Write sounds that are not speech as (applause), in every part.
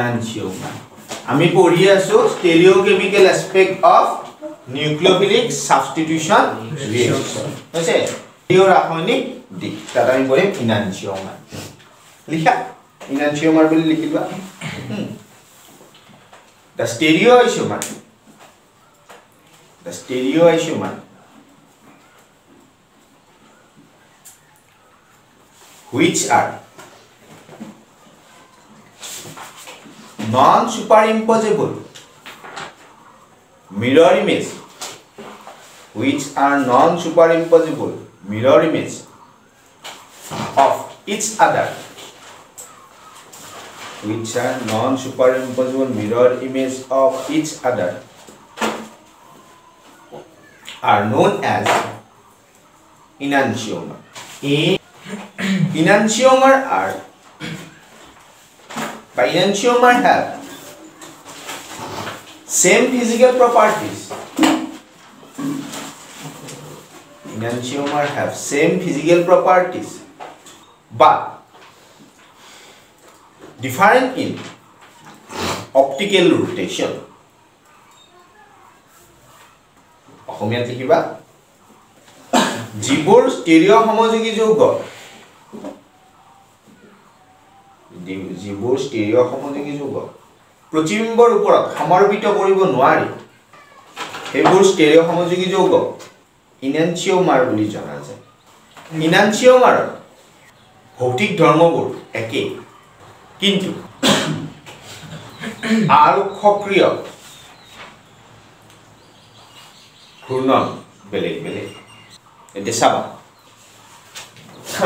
ইনানচিওমাৰ আমি পঢ়ি আছো stereochemical aspect of nucleophilic substitution reaction হৈছে ষ্টেৰিঅ' ৰাসায়নিক দিশ। তাত আমি পঢ়িম ইনানচিওমাৰ লিখা? ইনানচিওমাৰ বুলি লিখিবা? The stereoisomer the stereoisomer which are non-superimposable mirror image which are non-superimposable mirror image of each other which are non-superimposable mirror image of each other are known as enantiomer. (clears throat) Enantiomer are by enantiomer have same physical properties enantiomer have same physical properties but different in optical rotation অসমীয়াত লিখিবা যিবোৰ stereo সমযোগী যৌগ যিবোৰ stereo সমযোগী যৌগ প্ৰতিবিম্বৰ ওপৰত সমৰ্পিত কৰিব নোৱাৰি। সেইবোৰ ষ্টেৰিঅ' সমযোগী যৌগ ইনানচিঅ'মাৰ বুলি জনা যায়। ইনানচিঅ'মাৰৰ ভৌতিক ধৰ্মবোৰ একেই। কিন্তু আৰু সক্ৰিয়। ঘূৰ্ণন বেলেগ বেলেগ। এতিয়া চাবা।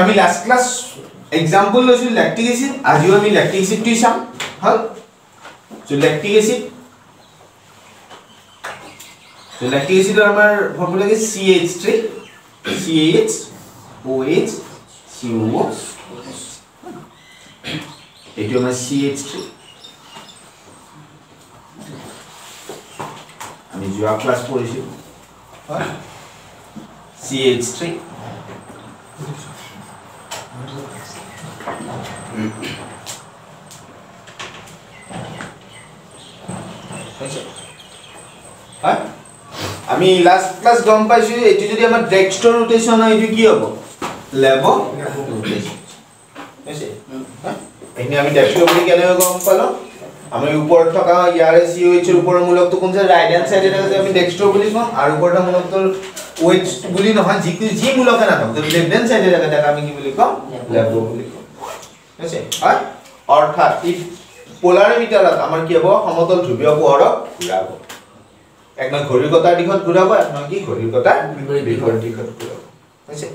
আমি লাষ্ট ক্লাছ এক্সাম্পল লৈছোঁ লেক্টিক এচিড আজিও আমি লেক্টিক এচিডটোৱেই চাম হ'ল চ' লেক্টিক এচিড চ' লেক্টিক এচিডৰ আমাৰ formula C H three C H O' H C O' এইটো আমাৰ চি এইচ থ্ৰী আমি যোৱা ক্লাছ পঢ়িছিলোঁ চি এইচ থ্ৰী আমি লাষ্ট ক্লাছ গম পাইছোঁ এইটো যদি আমাৰ ডেক্সটৰ ৰোটেশ্যন হয় এইটো কি হ'ব? লেব এইখিনি আমি ডেক্সটৰ বুলি কেনেকৈ গম পালোঁ। আমি ওপৰত থকা ইয়াৰে চি এইচৰ ওপৰৰ মূলকটো কোন চাইড ৰাইট হেণ্ড চাইডে থাকে আমি ডেক্সটৰ বুলি কওঁ আৰু ওপৰৰ মূলকটোৰ ওয়েট বুলি নহয় যি যি মূলকে নাথাকক যদি লেফট হেণ্ড চাইডে থাকে তাক আমি কি বুলি কওঁ লেব বুলি কওঁ হৈছে হয় অৰ্থাৎ ই পোলাৰিমিটাৰত আমাৰ কি হ'ব? সমতল ধ্ৰুৱীয় পোহৰক ঘূৰাব একমান ঘড়ীৰ কটাৰ দিশত ঘূৰাব একমান কি ঘড়ীৰ কটাৰ বিপৰীত দিশত। ঘূৰাব। হৈছে?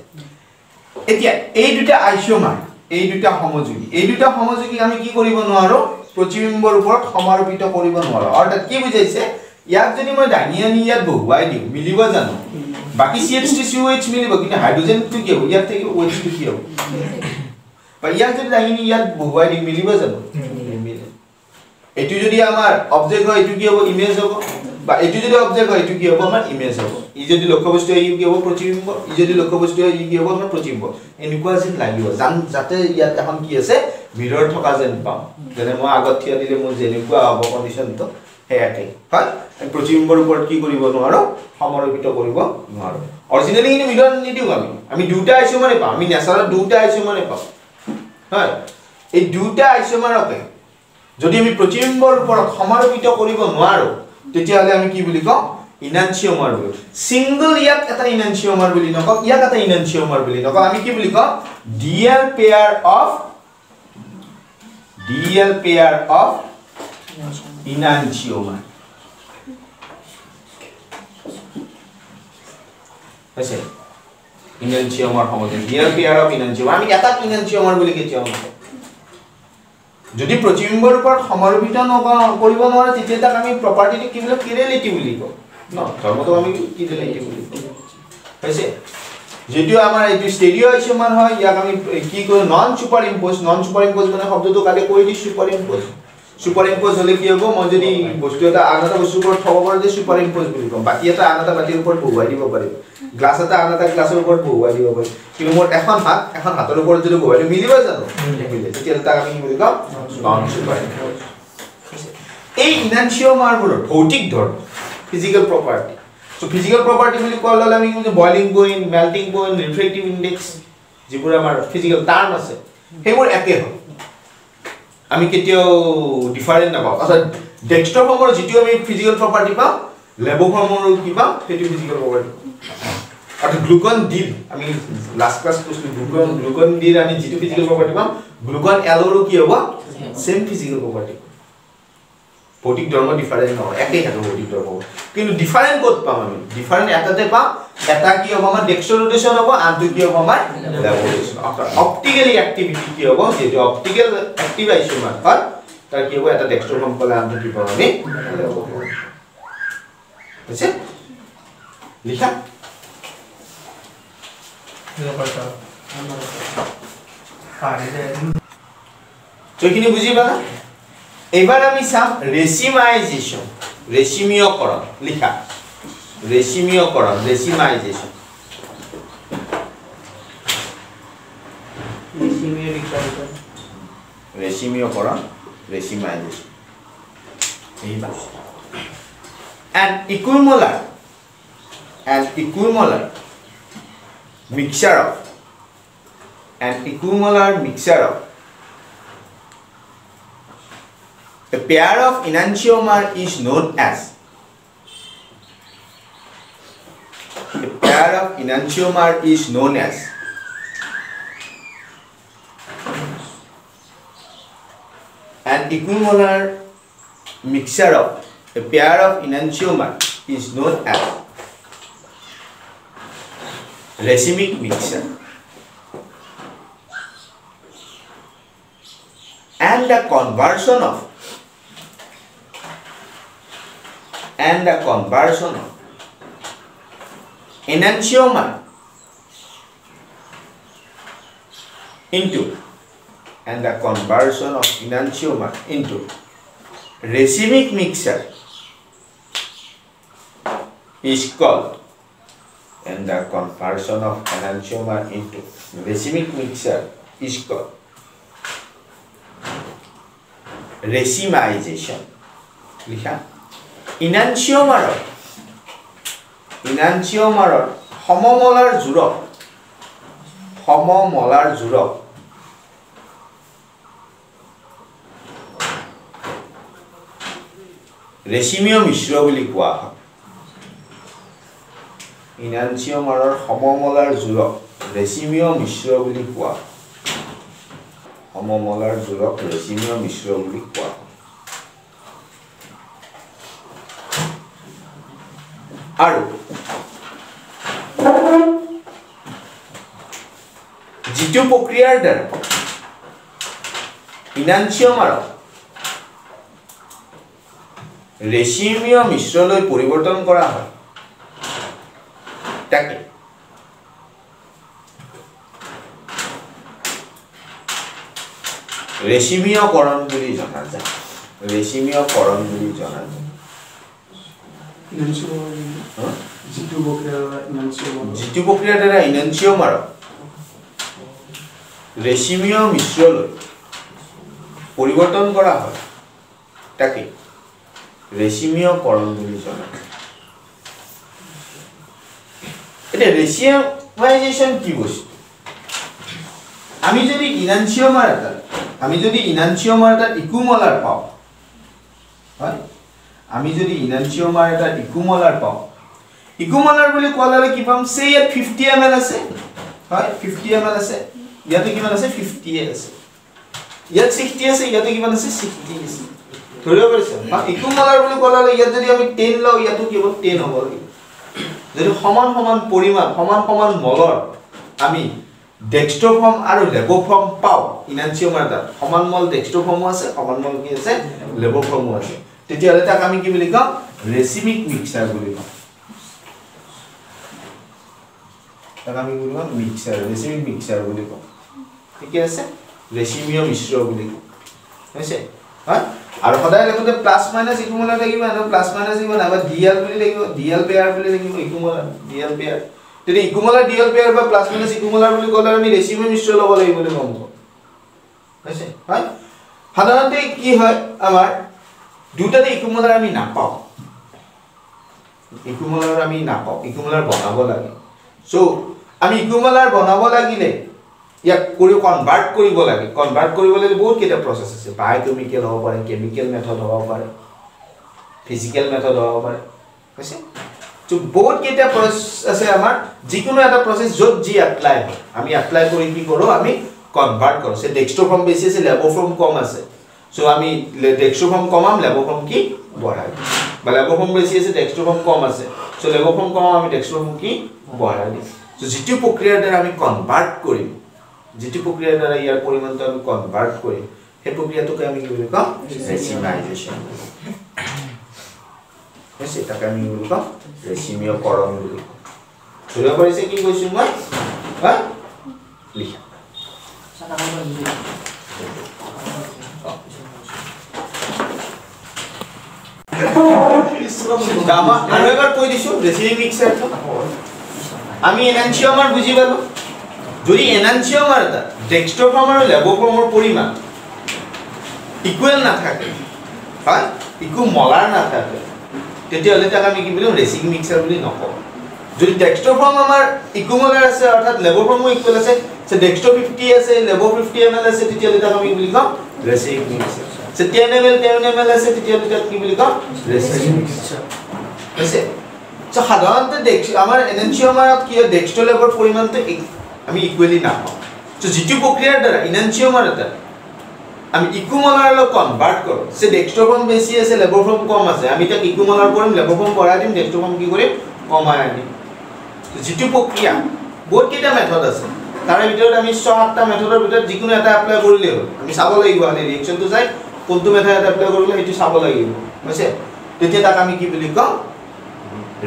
এতিয়া এই দুটা আইচিঅমাৰ এই দুটা সমযোগী এই দুটা সমযোগীক আমি কি কৰিব নোৱাৰো? প্ৰতিবিম্বৰ ওপৰত সমাৰোপিত কৰিব নোৱাৰো। অৰ্থাৎ কি বুজাইছে? ইয়াক যদি মই দাঙি আনি ইয়াত বহুৱাই দিওঁ মিলিব জানো? বাকী C H T C H মিলিব কিন্তু হাইড্ৰজেনটো কি হ'ব? ইয়াত থাকিব অ' এইচটো কি হ'ব? বা ইয়াক যদি দাঙি নি ইয়াত বহুৱাই দিওঁ মিলিব জানো? এইটো যদি আমাৰ অবজেক্ট হয় এইটো কি হ'ব? ইমেজ হ'ব। বা এইটো যদি অবজেক্ট হয় এইটো কি হ'ব আমাৰ ইমেজ হ'ব। ই যদি লক্ষ্য বস্তু হয় ই কি হ'ব? প্ৰতিবিম্ব। ই যদি লক্ষ্য বস্তু হয় ই কি হ'ব? আমাৰ প্ৰতিবিম্ব। এনেকুৱা যেন লাগিব। জান যাতে ইয়াত এখন কি আছে মিৰৰ থকা যেন পাওঁ। যেনে মই আগত থিয় দিলে মোৰ যেনেকুৱা হ'ব কণ্ডিশ্যনটো সেয়াকেই হয়? প্ৰতিবিম্বৰ ওপৰত কি কৰিব নোৱাৰোঁ? সমৰ্পিত কৰিব নোৱাৰোঁ। অৰিজিনেলি কিন্তু মিৰৰ নিদিওঁ আমি। আমি দুটা আইচিউমাৰে পাওঁ। আমি নেচাৰত দুটা আইচিউমাৰে পাওঁ। হয়? এই দুটা আইচিউমাৰকে যদি আমি প্ৰতিবিম্বৰ ওপৰত সমাৰোপিত কৰিব নোৱাৰোঁ তেতিয়াহ'লে আমি কি বুলি কওঁ? ইনানচিয়মাৰ বুলি। ছিংগল ইয়াক এটা ইনানচিয়মাৰ বুলি নকওঁ ইয়াক এটা ইনানচিয়মাৰ বুলি নকওঁ। আমি কি বুলি কওঁ? DL pair of DL pair of enantiomer হৈছে? ইনানচিয়মাৰ সমতে ডিএল পেয়াৰ অফ ইনানচিয়মাৰ আমি এটা ইনানচিয়মাৰ বুলি কেতিয়াও নকওঁ। যদি প্ৰতিবিম্বৰ ওপৰত সমাৰোপিত কৰিব নোৱাৰে তেতিয়া তাক আমি প্ৰপাৰ্টিটো কি বুলি কিৰেলিটি বুলি কওঁ। ন ধৰ্মটো আমি কিৰেলিটি বুলি কওঁ। হৈছে? যদিও আমাৰ এইটো ষ্টেডিঅ' আইচিউমান হয় ইয়াক আমি কি কওঁ non superimpose non superimpose মানে শব্দটো কালি কৈ দিছোঁ ছুপাৰ ইম্প'জ ছুপাৰ ইম্প'জ হ'লে কি হ'ব? মই যদি বস্তু এটা আন এটা বস্তুৰ ওপৰত থ'ব পাৰোঁ যে ছুপাৰ ইম্প'জ বুলি কওঁ বাতি এটা আন এটা বাতিৰ ওপৰত বহুৱাই দিব পাৰিম। গ্লাছ এটা আন এটা গ্লাছৰ ওপৰত বহুৱাই দিব পাৰিম। কিন্তু মোৰ এখন হাত এখন হাতৰ ওপৰত যদি বহুৱাই দিওঁ মিলিব জানো? নিমিলে। তেতিয়াহ'লে তাক আমি কি বুলি কওঁ নন ছুপাৰ ইম্প'জ এই ইনানচিয়মাৰবোৰৰ ভৌতিক ধৰ্ম ফিজিকেল প্ৰপাৰ্টি চ' ফিজিকেল প্ৰপাৰ্টি বুলি কোৱাৰ লগে আমি boiling point melting point refractive index যিবোৰ আমাৰ ফিজিকেল টাৰ্ম আছে সেইবোৰ একে হয়। আমি কেতিয়াও ডিফাৰেণ্ট নাপাওঁ। অৰ্থাৎ ফৰ্মৰ যিটো আমি ফিজিকেল প্ৰপাৰ্টি পাওঁ লেব ফৰ্মৰো কি পাওঁ সেইটো ফিজিকেল প্ৰপাৰ্টি অৰ্থাৎ গ্লুকন ডিৰ আমি লাষ্ট ক্লাছ কৈছিলোঁ গ্লুকন গ্লুকন ডিৰ আমি যিটো ফিজিকেল প্ৰপাৰ্টি পাম গ্লুকন এলৰো কি হ'ব? চেম ফিজিকেল প্ৰপাৰ্টি ভৌতিক ধৰ্ম ডিফাৰেণ্ট নহয় একেই থাকে ভৌতিক ধৰ্ম। কিন্তু ডিফাৰেণ্ট ক'ত পাম আমি। ডিফাৰেণ্ট এটাতে পাম, এটা কি হ'ব আমাৰ ডেক্সৰ ৰোটেশ্যন হ'ব আনটো কি হ'ব আমাৰ লেবৰেশ্যন অপ্টিকেলি এক্টিভিটি কি হ'ব, যিহেতু অপ্টিকেল এক্টিভ আইচোমাৰ হয় তাৰ কি হ'ব, এটা ডেক্সৰ ফৰ্ম ক'লে আনটো কি পাম আমি? হৈছে? লিখা? এইখিনি বুজি পালা? এইবাৰ আমি চাম ৰেচিমাইজেশ্যন ৰেচিমীয়কৰণ লিখা। ৰেচিমীয়কৰণ ৰেচিমাইজেশ্যন ৰেচিমীয়কৰণ ৰেচিমাইজেশ্যন এইবাৰ an equimolar an equimolar mixture of an equimolar mixture of a pair of enantiomer is known as a pair of enantiomer is known as an equimolar mixture of a pair of enantiomer is known as racemic mixture and the conversion of and the conversion of enantiomer into and the conversion of enantiomer into racemic mixture is called and the conversion of enantiomer into racemic mixture is called racemization. লিখা ইনানচিয়মাৰৰ ইনানচিয়মাৰৰ সমমলাৰ জোৰক। সমমলাৰ জোৰক। ৰেচিমীয় মিশ্ৰ বুলি কোৱা হয়। ইনানচিয়মাৰৰ সমমলাৰ জোৰক। ৰেচিমীয় মিশ্ৰ বুলি কোৱা সমমলাৰ জোৰক ৰেচিমীয় মিশ্ৰ বুলি কোৱা হয়। আৰু যিটো প্ৰক্ৰিয়াৰ দ্বাৰা ইনানচিয়মাৰক ৰেচিমীয় মিশ্ৰলৈ পৰিৱৰ্তন কৰা হয়। তাকে। ৰেচিমীয়কৰণ বুলি জনা যায়। ৰেচিমীয়কৰণ বুলি জনা যায়? যিটো প্ৰক্ৰিয়াৰ দ্বাৰা ইনানচিয়মাৰক ৰেচিমীয় মিশ্ৰলৈ পৰিৱৰ্তন কৰা হয় তাকে ৰেচিমীয়কৰণ বুলি জনা এতিয়া ৰেচিয়ামাইজেশ্যন কি বস্তু আমি যদি ইনানচিয়মাৰ এটা আমি যদি ইনানচিয়মাৰ এটা ইকুমলাৰ পাওঁ হয় আমি যদি ইনানচিয়মাৰ এটা ইকুমলাৰ পাওঁ ইকুমলাৰ বুলি কোৱাৰ লগে কি পাম? চে ইয়াত ফিফটি এম এল আছে। হয় ফিফটি এম এল আছে। ইয়াতে কিমান আছে? ফিফটি আছে। ইয়াত ছিক্সটি আছে ইয়াতে কিমান আছে? ছিক্সটি আছে। ধৰিব পাৰিছে? ইকুমলাৰ বুলি কোৱাৰ লগে ইয়াত যদি আমি টেন লওঁ ইয়াতো কি হ'ব? টেন হ'ব লাগিব যদি সমান সমান পৰিমাণ সমান সমান মলৰ আমি ডেক্সট্ৰফৰ্ম আৰু লেবফৰ্ম পাওঁ ইনানচিয়মাৰ তাত। সমান মল ডেক্সট্ৰফৰ্মো আছে সমান মল কি আছে? লেবফৰ্মো আছে। তেতিয়াহ'লে তাক আমি কি বুলি কওঁ? ৰেচিমিক মিক্সাৰ বুলি কওঁ। তাক আমি বুলি কওঁ? মিক্সাৰ ৰেচিমিক মিক্সাৰ বুলি কওঁ। ঠিকে আছে? ৰেচিমীয় মিশ্ৰ বুলি কওঁ। হৈছে? হয় আৰু সদায় লগতে প্লাছ মাইনাছ ইকুমলাৰ লাগিব আৰু প্লাছ মাইনাছ লাগিব নাইবা ডি এল বুলি লাগিব ডি এল পেয়াৰ বুলি লাগিব ইকুমলাৰ ডি এল পেয়াৰ তেতিয়া ইকুমলাৰ ডি এল পেয়াৰ বা প্লাছ মাইনাছ ইকুমলাৰ বুলি ক'লে আমি ৰেচিমীয় মিশ্ৰ ল'ব লাগিব বুলি পাওঁ। হৈছে? হয়? সাধাৰণতে কি হয় আমাৰ দুটাতে ইকুমলাৰ আমি নাপাওঁ। ইকুমলাৰ আমি নাপাওঁ ইকুমলাৰ বনাব লাগে। চ' আমি ইকুমলাৰ বনাব লাগিলে ইয়াক কৰি কনভাৰ্ট কৰিব লাগে। কনভাৰ্ট কৰিবলৈ বহুত কেইটা প্ৰচেছ আছে। বায়'কেমিকেল হ'ব পাৰে কেমিকেল মেথড হ'ব পাৰে ফিজিকেল মেথড হ'ব পাৰে হৈছে? ত' বহুত কেইটা প্ৰচেছ আছে আমাৰ। যিকোনো এটা প্ৰচেছ য'ত যি এপ্লাই হয়। আমি এপ্লাই কৰি কি কৰোঁ আমি কনভাৰ্ট কৰোঁ। চে ডেক্সট্ৰ ফৰ্ম বেছি আছে লেব ফৰ্ম কম আছে। চ' আমি ডেক্সট্ৰ ফৰ্ম কমাম লেব ফৰ্ম কি বঢ়াই দিম। বা লেব ফৰ্ম বেছি আছে ডেক্সট্ৰ ফৰ্ম কম আছে। চ' লেব ফৰ্ম কমাম আমি ডেক্সট্ৰ ফৰ্ম কি বঢ়াই দিম। চ' যিটো প্ৰক্ৰিয়াৰ দ্বাৰা আমি কনভাৰ্ট কৰিম যিটো প্ৰক্ৰিয়াৰ দ্বাৰা ইয়াৰ পৰিমাণটো আমি কনভাৰ্ট কৰিম সেই প্ৰক্ৰিয়াটোকে আমি কি বুলি কওঁ ৰেচিমাইজেশ্যন হৈছে আমি কি বুলি কওঁ ৰেচিমিয়কৰণ বুলি কওঁ ধৰিব পাৰিছে কি কৈছোঁ মই? লিখা। আমি এনাঞ্চিয়মাৰ বুজি পালোঁ। যদি এনাঞ্চিয়মাৰ এটা ডেক্সট্ৰফৰ্ম আৰু লেবফৰ্মৰ পৰিমাণ ইকুৱেল নাথাকে হয়? ইকু মলাৰ নাথাকে তেতিয়াহ'লে তাক আমি কি বুলিম ৰেচিং মিক্সাৰ বুলি নকওঁ। যদি ডেক্সট্ৰফৰ্ম আমাৰ ইকুমলাৰ আছে অৰ্থাৎ লেবফৰ্মো ইকুৱেল আছে ডেক্সট্ৰ ফিফটি আছে লেব ফিফটি এম এল আছে তেতিয়াহ'লে তাক আমি কি বুলি ক'ম mixture M L ten M L আছে তেতিয়াহ'লে তাক কি বুলি ক'ম ৰেচিং মিক্সাৰ হৈছে। চ' সাধাৰণতে ডেক্স আমাৰ এনেঞ্চিয়মাৰত কি হয় ডেক্সট্ৰ লেবৰ পৰিমাণটো আমি ইকুৱেলি নাপাওঁ। চ' যিটো প্ৰক্ৰিয়াৰ দ্বাৰা ইনাঞ্চিয়মাৰ এটা আমি ইকুমলাৰলৈ কনভাৰ্ট কৰোঁ। যে ডেক্সট্ৰ ফৰ্ম বেছি আছে লেবৰ ফৰ্ম কম আছে আমি তাক ইকুমলাৰ কৰিম লেবৰ ফৰ্ম বঢ়াই দিম ডেক্সট্ৰ ফৰ্ম কি কৰিম? কমাই আনিম যিটো প্ৰক্ৰিয়া বহুত কেইটা মেথড আছে। তাৰে ভিতৰত আমি ছয় সাতটা মেথডৰ ভিতৰত যিকোনো এটা এপ্লাই কৰিলেই হ'ল। আমি চাব লাগিব আমি ৰিয়েকশ্যনটো চাই কোনটো মেথড এটা এপ্লাই কৰিলে সেইটো চাব লাগিব হৈছে তেতিয়া তাক আমি কি বুলি কওঁ?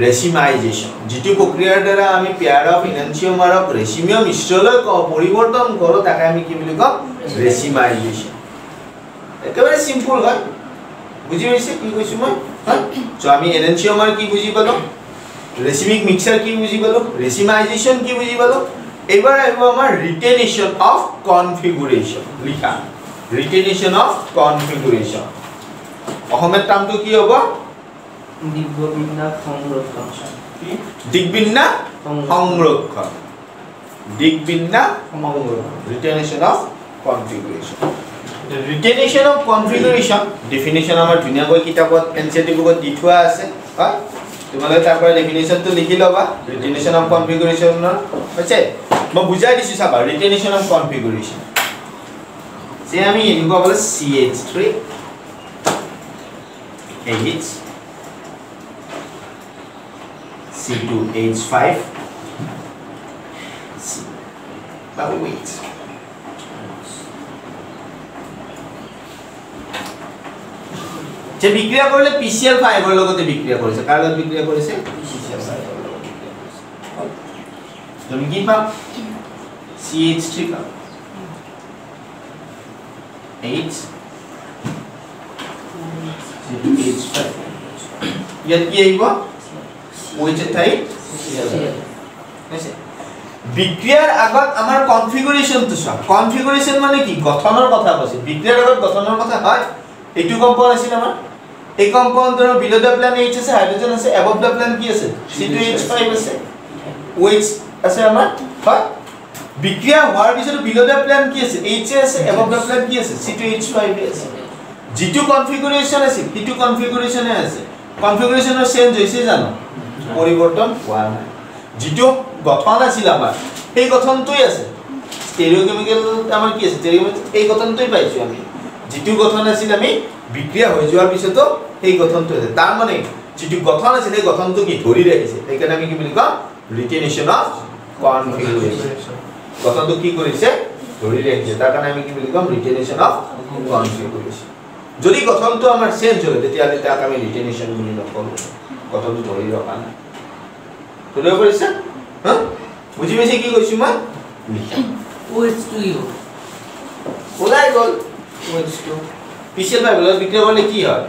ৰেচিমাইজেশ্যন যিটো প্ৰক্ৰিয়াৰ দ্বাৰা আমি পেয়াৰ অফ ইনাঞ্চিয়মাৰক ৰেচিমিয় মিশ্ৰলৈ পৰিৱৰ্তন কৰোঁ তাকে আমি কি বুলি কওঁ? ৰেচিমাইজেশ্যন একেবাৰে চিম্পুল হয়। বুজি পাইছে কি কৈছোঁ মই? হয় আমি এনেঞ্চিয়মাৰ কি বুজি পালোঁ? ৰেচিমিক মিক্সাৰ কি বুজি পালোঁ? ৰেচিমাইজেশ্যন কি বুজি পালোঁ? এইবাৰ আহিব আমাৰ ৰিটেনেশ্যন অফ কনফিগুৰেশ্যন লিখা। ৰিটেনেশ্যন অফ কনফিগুৰেশ্যন অসমীয়াত টাৰ্মটো কি হ'ব দিব্যবিন্যাস সংৰক্ষণ সংৰক্ষণ দিগবিন্যাস সংৰক্ষণ retention of configuration retention of configuration definition আমাৰ ধুনীয়াকৈ কিতাপত এন চি টি বুকত দি থোৱা আছে হয়? তোমালোকে তাৰ পৰা ডেফিনেশ্যনটো লিখি ল'বা ৰিটেনেশ্যন অফ কনফিগুৰেশ্যনৰ হৈছে? মই বুজাই দিছোঁ চাবা ৰিটেনেশ্যন অফ কনফিগুৰেশ্যন এনেকুৱা বোলে C H three H C2H5 C but wait. যে বিক্ৰিয়া কৰলে পিসিএল ফাইভৰ লগতে বিক্ৰিয়া কৰিছে কাৰ লগত বিক্ৰিয়া কৰিছে পিসিএল ফাইভৰ লগত বিক্ৰিয়া কৰিছে তুমি কি পাম CH3 পাম H C2H5 ইয়াত কি আহিব OH ঠাইত হৈছে বিক্ৰিয়াৰ আগত আমাৰ কনফিগুৰেশ্যনটো চোৱা কনফিগুৰেশ্যন মানে কি গঠনৰ কথা কৈছে বিক্ৰিয়াৰ আগত গঠনৰ কথা হয় এইটো কম্পাউণ্ড আছিল আমাৰ এই কম্পাউণ্ডৰ বিলো দ্য প্লেন এইচ আছে হাইড্ৰজেন আছে এবভ দ্য প্লেন কি আছে চি টু এইচ ফাইভ আছে ওএইচ আছে আমাৰ হয় বিক্ৰিয়া হোৱাৰ পিছত বিলো দ্য প্লেন কি আছে? এইচ আছে এবভ দ্য প্লেন কি আছে? চি টু এইচ ফাইভ আছে। যিটো কনফিগুৰেশ্যন আছিল সেইটো কনফিগুৰেশ্যনে আছে। কনফিগুৰেশ্যনৰ চেঞ্জ হৈছে জানো? পৰিৱৰ্তন হোৱা নাই। যিটো গঠন আছিল আমাৰ সেই গঠনটোৱে আছে। ষ্টেৰিঅ'কেমিকেল আমাৰ কি আছে? ষ্টেৰিঅ'কেমিকেল এই গঠনটোৱে পাইছোঁ আমি। যিটো গঠন আছিল আমি বিক্ৰিয়া হৈ যোৱাৰ পিছতো সেই গঠনটো আছে। তাৰ মানে যিটো গঠন আছিল সেই গঠনটো কি ধৰি ৰাখিছে? সেইকাৰণে আমি কি বুলি কওঁ? ৰিটেনেশ্যন অফ কনফিগুৰেশ্যন গঠনটো কি কৰিছে? ধৰি ৰাখিছে তাৰ কাৰণে আমি কি বুলি ক'ম ৰিটেনেশ্যন অফ কনফিগুৰেশ্যন যদি গঠনটো আমাৰ চেঞ্জ হয় তেতিয়াহ'লে তাক আমি ৰিটেনেশ্যন বুলি নকওঁ গঠনটো ধৰি ৰখা নাই। ধৰিব পাৰিছে? হা? বুজি পাইছে কি কৈছোঁ মই? লিখা। OH2U ওলাই গ'ল। বিক্ৰিয়া কৰিলে কি হয়?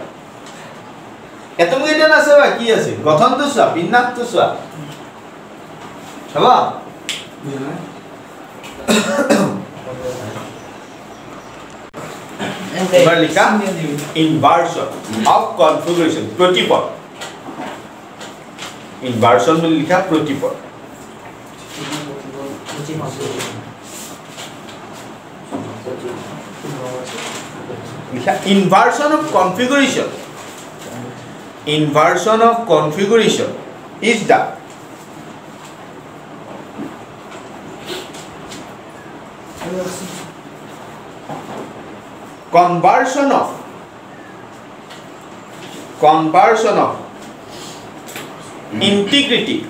কি আছে গঠনটো চোৱা বিন্যাসটো চোৱা। হ'ব এবাৰ লিখা ইনভাৰ্সন অফ কনফিগাৰেশ্যন প্ৰতিপদ ইনভাৰ্সন বুলি লিখা প্ৰতিপদ লিখা inversion of configuration inversion of configuration is the conversion of. Conversion of. Hmm. Integrity.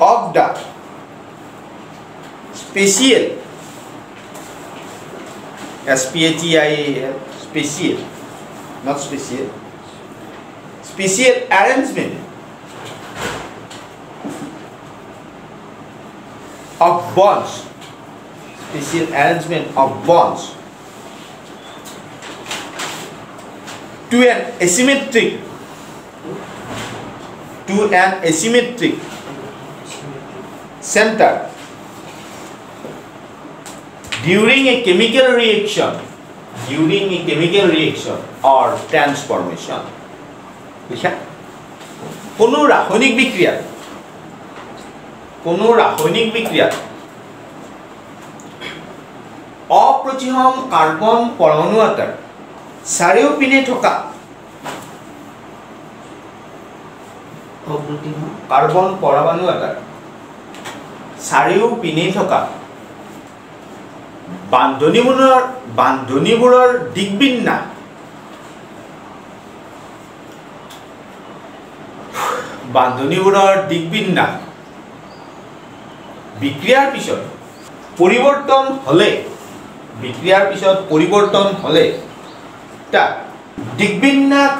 Of the. Special. S P H E I A L special. Not special. Special arrangement bonds, special arrangement of bonds to an asymmetric to an asymmetric center during a chemical reaction during a chemical reaction or transformation লিখা কোনো ৰাসায়নিক বিক্ৰিয়াত কোনো ৰাসায়নিক বিক্ৰিয়াত অপ্ৰতিসম carbon পৰমাণু এটাৰ চাৰিওপিনে থকা carbon পৰমাণু এটাৰ চাৰিওপিনে থকা বান্ধনিবোৰৰ বান্ধনিবোৰৰ দিগবিন্যাস বান্ধনিবোৰৰ দিগবিন্যাস বিক্ৰিয়াৰ পিছত পৰিৱৰ্তন হ'লে বিক্ৰিয়াৰ পিছত পৰিৱৰ্তন হ'লে তাক দিগবিন্যাস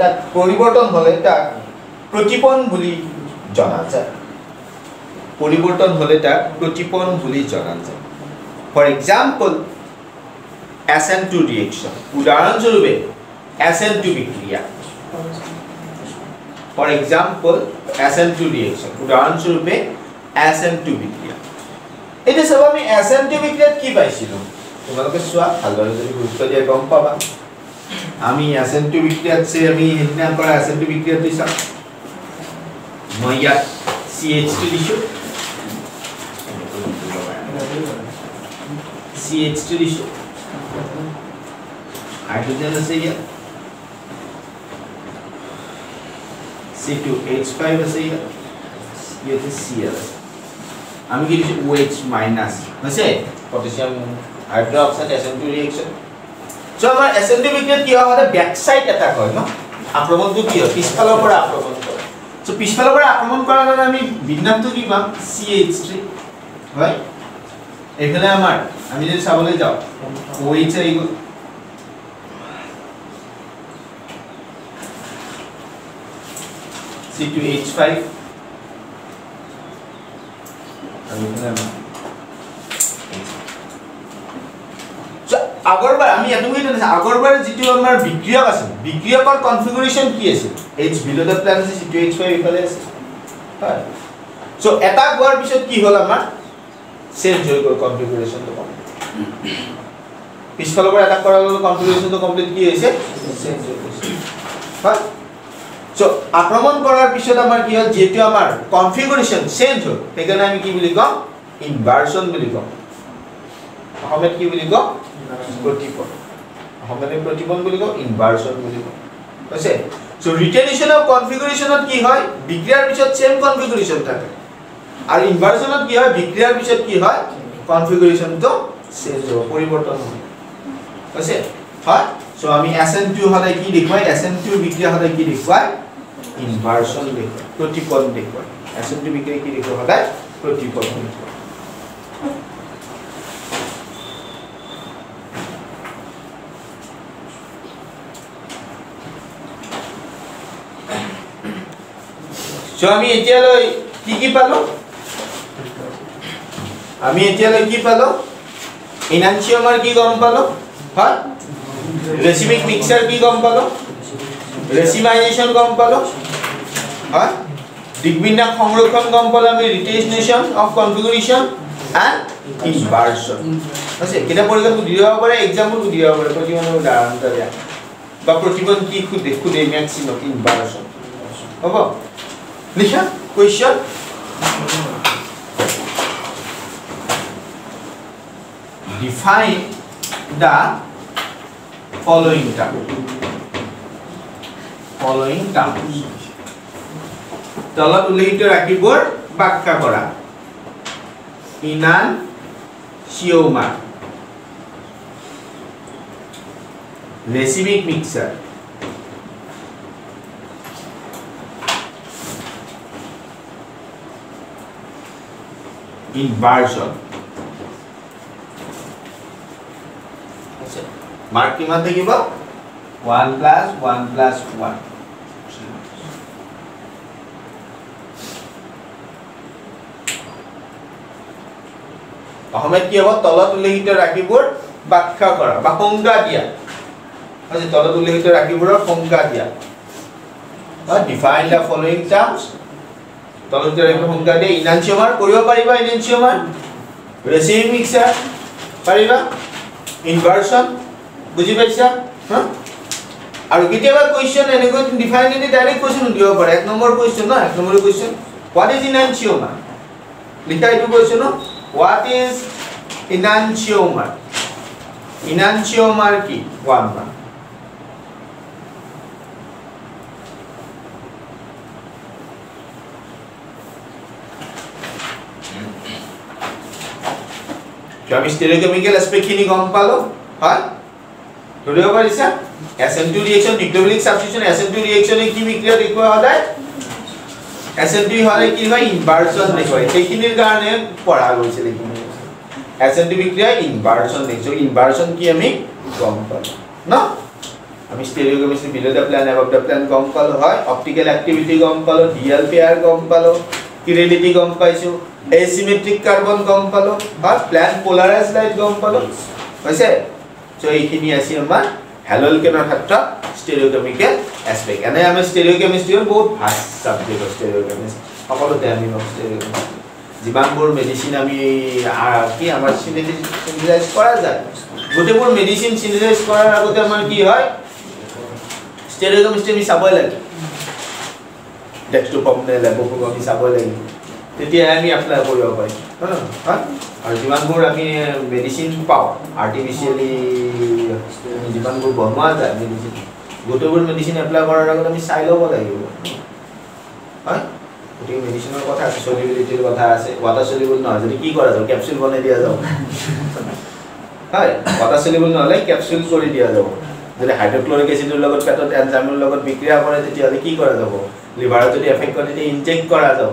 তাক পৰিৱৰ্তন হ'লে তাক প্ৰতিপন বুলি জনা যায়। পৰিৱৰ্তন হ'লে তাক প্ৰতিপন বুলি জনা যায়। For example S N two reaction উদাহৰণস্বৰূপে এছ এন টু বিক্ৰিয়া। For example S N two reaction উদাহৰণস্বৰূপে এছ এন টু বিক্ৰিয়া। এতিয়া চাব আমি এছ এন টু বিক্ৰিয়াত কি পাইছিলোঁ তোমালোকে চোৱা ভালদৰে যদি গুৰুত্ব দিয়ে গম পাবা আমি এছ এন টু বিক্ৰিয়াত চে আমি সেইদিনা কৰা এছ এন টু বিক্ৰিয়াত দি চাওঁ মই ইয়াত চি এইচ টো দিছোঁ চি এইচ টো দিছোঁ হাইড্ৰোজেন আছে ইয়াত C2H5 আছে ইয়াত ইয়াতে Cl আছে আমি কি দিছোঁ? OH মাইনাছ হৈছে? পটাছিয়াম হাইড্ৰক্সাইড SN2 ৰিয়েকশ্যন চ' আমাৰ SN2 বিক্ৰিয়াত কি হয় সদায় বেক চাইড এটাক হয় ন? আক্ৰমণটো কি হয়? পিছফালৰ পৰা আক্ৰমণ কৰে। চ' পিছফালৰ পৰা আক্ৰমণ কৰাৰ কাৰণে আমি বিন্যাসটো কি পাম? CH3 হয় এইফালে আমাৰ আমি যদি চাবলৈ যাওঁ OH আহি গ'ল। C2H5 আৰু এইফালে আমাৰ So, আগৰবাৰ আমি এইটো বুলি জানিছো আগৰবাৰ যিটো আমাৰ বিক্ৰিয়ক আছিল বিক্ৰিয়কৰ কনফিগাৰেশ্যন কি আছিল? এইচ বিলো দ্য প্লেন আছে চিটু এইচ ফাইভ ইফালে আছে। হয়। চ' এটা হোৱাৰ পিছত কি হ'ল আমাৰ? চেঞ্জ হৈ গ'ল কনফিগাৰেশ্যনটো পিছফালৰ পৰা এটা কৰাৰ লগে কনফিগাৰেশ্যনটো কমপ্লিট কি হৈছে? চেঞ্জ হৈ গৈছে। হয়। চ' আক্ৰমণ কৰাৰ পিছত আমাৰ কি হ'ল? যিহেতু আমাৰ কনফিগাৰেশ্যন চেঞ্জ হ'ল সেইকাৰণে আমি কি বুলি কওঁ ইনভাৰ্চন বুলি কওঁ অসমীয়াত কি বুলি কওঁ প্ৰতিপদ অসমীয়াত প্ৰতিপদ বুলি কওঁ ইনভাৰ্চন বুলি কওঁ হৈছে? চ' ৰিটেনিশ্যন অফ কনফিগাৰেশ্যনত কি হয়? বিক্ৰিয়াৰ পিছত চেম কনফিগাৰেশ্যন থাকে। আৰু ইনভাৰ্চনত কি হয়? বিক্ৰিয়াৰ পিছত কি হয়? কনফিগাৰেশ্যনটো চেঞ্জ হ'ব পৰিৱৰ্তন হ'ব। হৈছে? হয়? চ' আমি এছ এন টু সদায় কি দেখুৱাই? এছ এন টু বিক্ৰিয়া সদায় কি দেখুৱাই? ইনভাৰ্চন দেখুৱাই প্ৰতিপদ দেখুৱাই এছ এন কি দেখুৱাই সদায় প্ৰতিপদ দেখুৱাই চ' আমি এতিয়ালৈ কি কি পালো? আমি এতিয়ালৈ কি পালো? ইনানচিয়ামাৰ কি গম পালো? হয় ৰেচিমিক মিক্সাৰ কি গম পালো? ৰেচিমাইজেশ্যন গম পালো? দিগবিন্যাস সংৰক্ষণ গম পালে আমি retention of configuration and inversion. আছে পৰীক্ষাত সুধি দিব পাৰে এক্সাম্পল দিব পাৰে। প্ৰতিমানৰ উদাহৰণ এটা দিয়া বা প্ৰতিমান কি সোধে? সোধে মেক্সিমক ইনভাৰ্চন হ'ব? লিখা? Question define the following terms. Following terms. তলত উল্লেখিত ৰাশিবোৰ ব্যাখ্যা কৰা। Enantiomer racemic mixture. Inversion mark কিমান থাকিব? One plus one plus one. অসমীয়াত কি হ'ব? তলত উল্লেখিত ৰাশিবোৰ ব্যাখ্যা কৰা বা সংজ্ঞা দিয়া। হৈছে তলত উল্লেখিত ৰাশিবোৰৰ সংজ্ঞা দিয়া। ডিফাইন দ্য ফলোয়িং টাৰ্মছ তলত উল্লেখিত ৰাশিবোৰ সংজ্ঞা দিয়া। ইনানচিয়মাৰ কৰিব পাৰিবা ইনানচিয়মাৰ ৰেচিপি মিক্সাৰ পাৰিবা? ইনভাৰ্চন বুজি পাইছা? হা? আৰু কেতিয়াবা কুৱেশ্যন এনেকৈ ডিফাইন নিদি ডাইৰেক্ট কুৱেশ্যন দিব পাৰে। এক নম্বৰ কুৱেশ্যন ন এক number question what is enantiomer লিখা এইটো কুৱেশ্যন হোৱাট ইজ ইনানচিয়মাৰ ইনানচিয়মাৰ কি ওৱান ওৱান আমি স্টেৰিঅকেমিকেল এছপেক্টখিনি গম পালোঁ হয় ধৰিব পাৰিছা এছএন2 ৰিয়েকশ্যন নিউক্লিয়ৰিক ছাবষ্টিটিউশ্যন এছএন2 ৰিয়েকশ্যনে কি বিক্ৰিয়া দেখুওৱা সদায় এছএন2 হ'লে কি হয় ইনভাৰ্চন দেখুৱায় সেইখিনিৰ কাৰণে পঢ়া গৈছিল এইখিনি এছএন2 বিক্ৰিয়া ইনভাৰ্চন দেখছো ইনভাৰ্চন কি আমি গম পালোঁ। ন? আমি stereochemistry below the plane above the plane গম পালোঁ হয় অপটিকেল এক্টিভিটি গম পালোঁ ডিএল পেয়াৰ গম পালোঁ কিৰেলিটি গম পাইছোঁ এচিমেট্ৰিক কাৰ্বন গম পালোঁ হয় প্লেন পলাৰাইজ লাইট গম পালোঁ। হৈছে? চ' এইখিনি আছে আমাৰ হেললকেনৰ ক্ষেত্ৰত ষ্টেৰিঅকেমিকেল এছপেক্ট এনে আমি ষ্টেৰিঅকেমিষ্ট্ৰিৰ বহুত ভাল ছাবজেক্ট হয় ষ্টেৰিঅকেমিষ্ট্ৰি সকলোতে আমি ষ্টেৰিঅকেমিষ্ট্ৰি যিমানবোৰ মেডিচিন আমি কি আমাৰ চিনিটাইজ কৰা যায়। গোটেইবোৰ মেডিচিন চিনিটাইজ কৰাৰ আগতে আমাৰ কি হয়? ষ্টেৰিঅকেমিষ্ট্ৰি আমি চাবই লাগে। ডেক্সটোপম নে লেবকম আমি চাবই লাগিব তেতিয়াহে আমি এপ্লাই কৰিব পাৰিম। আৰু যিমানবোৰ আমি মেডিচিন পাওঁ আৰ্টিফিচিয়েলি যিমানবোৰ বনোৱা যায় মেডিচিন গোটেইবোৰ মেডিচিন এপ্লাই কৰাৰ আগত আমি চাই ল'ব লাগিব। হয়? গতিকে মেডিচিনৰ কথা আছে চলিবিলিটিৰ কথা আছে। ৱাটাৰ চলিবল নহয় যদি কি কৰা যাব কেপচুল বনাই দিয়া যাব। হয় ৱাটাৰ চলিবল নহ'লে কেপচুল কৰি দিয়া যাব। যদি হাইড্ৰক্লৰিক এচিডৰ লগত পেটত এনজাইমৰ লগত বিক্ৰিয়া কৰে তেতিয়াহ'লে কি কৰা যাব? লিভাৰত যদি এফেক্ট কৰে তেতিয়া ইনজেক্ট কৰা যাব।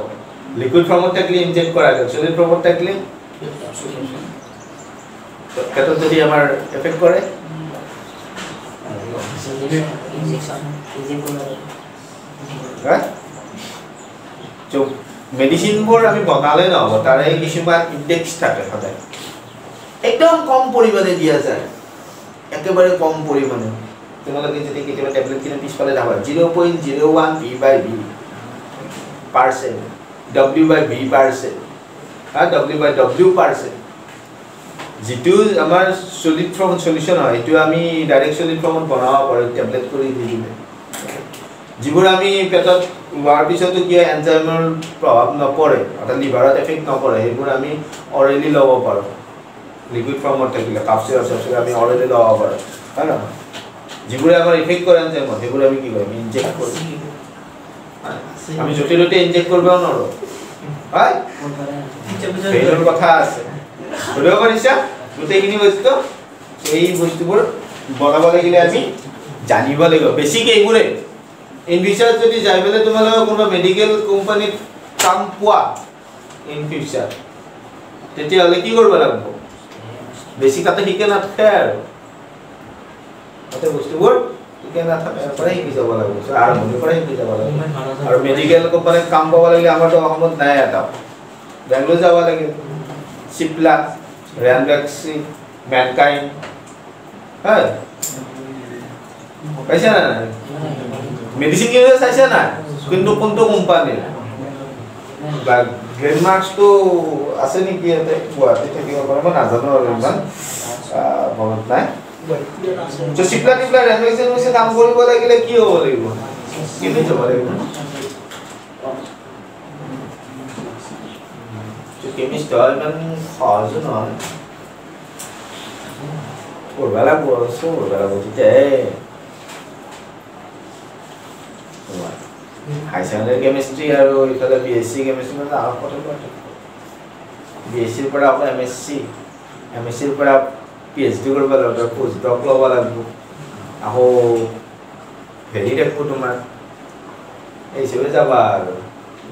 লিকুইড ফৰ্মত থাকিলে ইনজেক্ট কৰা যাব। চলিড ফৰ্মত থাকিলে পেটত যদি আমাৰ এফেক্ট কৰে। মেডিচিনবোৰ আমি বনালে নহ'ব তাৰে কিছুমান ইণ্ডেক্স থাকে সদায়। একদম কম পৰিমাণে দিয়া যায়। একেবাৰে কম পৰিমাণে। তোমালোকে যদি কেতিয়াবা টেবলেট কিনে পিছফালে যাবা zero' point zero' one V by V percent W by V percent হা ডব্লিউ বাই ডব্লিউ পাৰ্চেণ্ট যিটো আমাৰ চলিড ফৰ্মত চলিউশ্যন হয় সেইটো আমি ডাইৰেক্ট চলিড ফৰ্মত বনাব পাৰোঁ টেবলেট কৰি দি দিলে। যিবোৰ আমি পেটত লোৱাৰ পিছতো কি হয় এনজাইমৰ প্ৰভাৱ নপৰে অৰ্থাৎ লিভাৰত এফেক্ট নপৰে সেইবোৰ আমি অৰেলি ল'ব পাৰোঁ। লিকুইড ফৰ্মত থাকিলে কাপ চিৰাপ চাপ আমি অৰেলি ল'ব পাৰোঁ হয় নহয়? যিবোৰে আমাৰ ইফেক্ট কৰে এনজাইমত সেইবোৰ আমি কি কৰিম? ইনজেক্ট কৰিম। আমি য'তে ত'তে ইনজেক্ট কৰিব নোৱাৰোঁ। হয়? সেইটোৰ কথা আছে। ধৰিব পাৰিছা? গোটেইখিনি বস্তু এই বস্তুবোৰ বনাব লাগিলে আমি জানিব লাগিব। বেছিকৈ এইবোৰে। ইন ফিউচাৰ যদি যাই পেলাই তোমালোকে কোনোবা মেডিকেল কোম্পানীত কাম পোৱা ইন ফিউচাৰ তেতিয়াহ'লে কি কৰিব লাগিব? বেছি তাতে শিকে নাথাকে আৰু। তাতে বস্তুবোৰ শিকে নাথাকে পৰাই শিকি যাব লাগিব আৰম্ভণিৰ পৰাই শিকি যাব লাগিব। আৰু মেডিকেল কোম্পানীত কাম পাব লাগিলে আমাৰতো অসমত নাই এটা বেংগলোৰ যাব লাগে। চিপলা ৰেনবেক্সি মেনকাইন হয়? পাইছা না মেডিচিন কিনিলে চাইছা না কিন্তু কোনটো কোম্পানীৰ বা গ্ৰেড মাৰ্কছটো আছে নেকি ইয়াতে গুৱাহাটীত থাকিব পাৰে মই নাজানো আৰু ইমান আহ, মনত নাই চ' চিপলা টিপলা ৰেনভেক্সন হৈছে কাম কৰিব লাগিলে কি হ'ব লাগিব কেনেকৈ যাব লাগিব কেমিষ্ট ইমান সহজো নহয় পঢ়িব লাগিব চব পঢ়িব লাগিব তেতিয়াহে হাই ছেকেণ্ডেৰী কেমিষ্ট্ৰি আৰু ইফালে বি এছ চি কেমিষ্ট্ৰি মানে আৰু কথা বি এছ চিৰ পৰা আকৌ M S C M S চিৰ পৰা পি এইচ ডি কৰিব লাগিব পোষ্ট ডক ল'ব লাগিব আকৌ হেৰি থাকিব তোমাৰ এই হিচাপে যাবা আৰু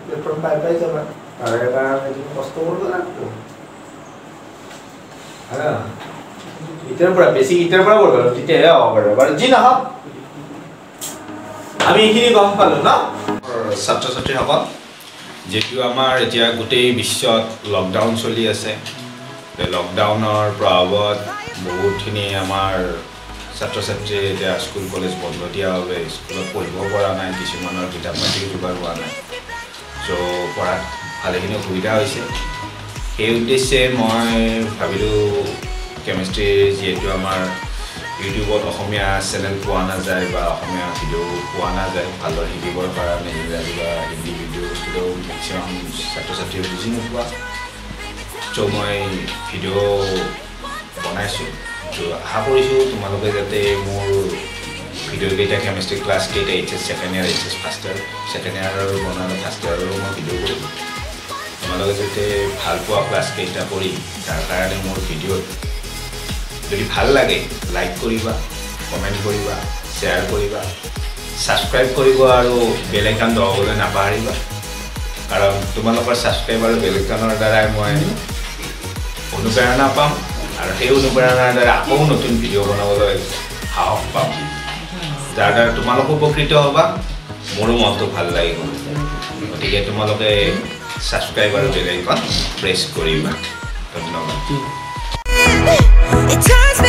প্লেটফৰ্ম পাই পাই যাবা তাৰে কাৰণে তুমি কষ্ট কৰিব লাগিব হয় না? এতিয়াৰ পৰা বেছি এতিয়াৰ পৰা কৰিব লাগিব তেতিয়াহে হ'ব পাৰে বাৰু যি নহওক আমি এইখিনি গম পালো ন? ছাত্ৰ ছাত্ৰীসকল যিহেতু আমাৰ এতিয়া গোটেই বিশ্বত লকডাউন চলি আছে লকডাউনৰ প্ৰভাৱত বহুতখিনি আমাৰ ছাত্ৰ ছাত্ৰীয়ে এতিয়া স্কুল কলেজ বন্ধ দিয়াৰ বাবে স্কুলত পঢ়িব পৰা নাই কিছুমানৰ কিতাপ পাতিও যোগাৰ হোৱা নাই। চ' পঢ়াত ভালেখিনি অসুবিধা হৈছে। সেই উদ্দেশ্যে মই ভাবিলোঁ কেমেষ্ট্ৰিৰ যিহেতু আমাৰ ইউটিউবত অসমীয়া চেনেল পোৱা নাযায় বা অসমীয়া ভিডিঅ' পোৱা নাযায় ভালদৰে শিকিবৰ কাৰণে ইংৰাজী বা হিন্দী ভিডিঅ' মেক্সিমাম ছাত্ৰ ছাত্ৰীয়ে বুজি নোপোৱা। চ' মই ভিডিঅ' বনাইছোঁ। চ' আশা কৰিছোঁ তোমালোকে যাতে মোৰ ভিডিঅ'কেইটা কেমেষ্ট্ৰি ক্লাছ কেইটা H S second year H S first year second ইয়াৰৰ বনালোঁ ফাৰ্ষ্ট ইয়াৰৰো মই ভিডিঅ' কৰিম। তোমালোকে যাতে ভাল পোৱা ক্লাছ কেইটা কৰি তাৰ কাৰণে মোৰ ভিডিঅ'ত যদি ভাল লাগে লাইক কৰিবা কমেণ্ট কৰিবা শ্বেয়াৰ কৰিবা ছাবস্ক্ৰাইব কৰিব আৰু বেল আইকন দবাবলৈ নাপাহৰিবা। কাৰণ তোমালোকৰ ছাবস্ক্ৰাইব আৰু বেল আইকনৰ দ্বাৰাই মই অনুপ্ৰেৰণা পাম আৰু সেই অনুপ্ৰেৰণাৰ দ্বাৰা আকৌ নতুন ভিডিঅ' বনাবলৈ সাহস পাম। যাৰ দ্বাৰা তোমালোকো উপকৃত হ'বা মোৰো মনটো ভাল লাগিব। গতিকে তোমালোকে ছাবস্ক্ৰাইব আৰু বেল আইকন প্ৰেছ কৰিবা। ধন্যবাদ। It turns me